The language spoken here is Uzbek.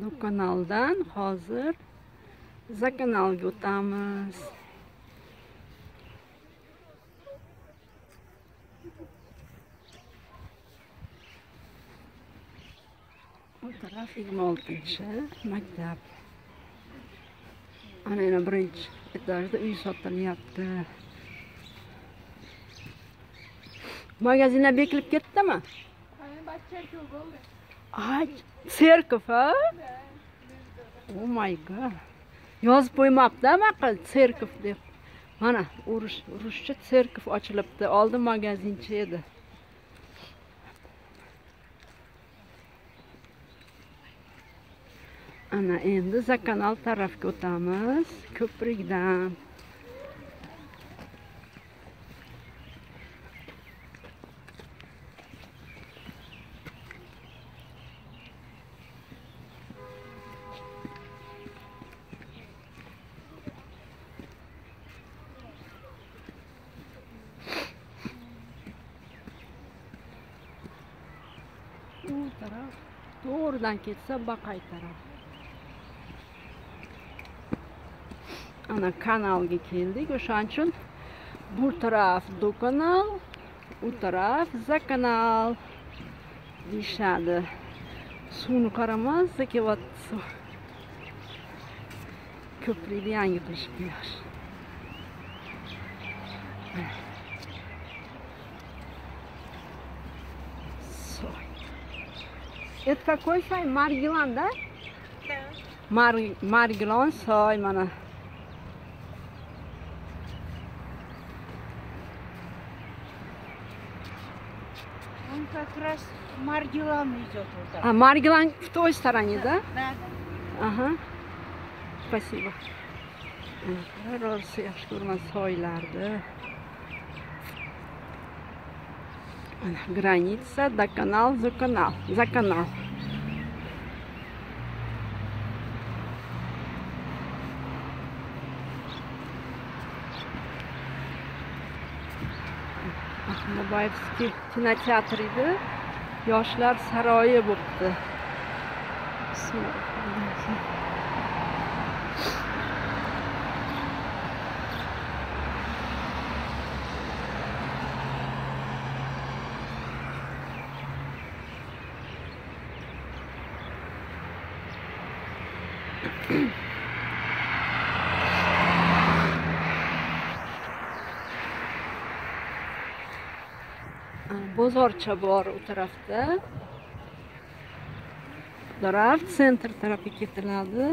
bu kanaldan hozir za kanalga o'tamiz bu taraf yigirma oltinchi maktab ana yana birinchi etajda uy sotilyapti magazinlar bekilib ketdimi ay serkov a oh my god yozib qo'ymabdi anaqa serkov deb mana urush ruscha serkov ochilibdi oldin magazincha edi ana endi zakanal tarafga o'tamiz ko'prikdan u taraf to'g'ridan ketsa baqay taraf. Ana kanalga keldik o'shaning uchun bu taraf do'konal u taraf zakanal deyishadi suvni qara mazza kelyapti suv ko'prikni yangi qilishibdilar это какой soy margilan да Mar margilon soy mana Он как раз Маргелан идет вот так. а margilan в той стороне да Да. Aha. Спасибо. Rosa yaxshi ko'raman soylarni. Граница, до канал, за канал, за канал. Ahmaboyevskiy kinoteatr edi. Yoshlar saroyi bo'libdi. Mm-hmm. bozorcha bor u tarafda daraxt sentr tarafga ketiladi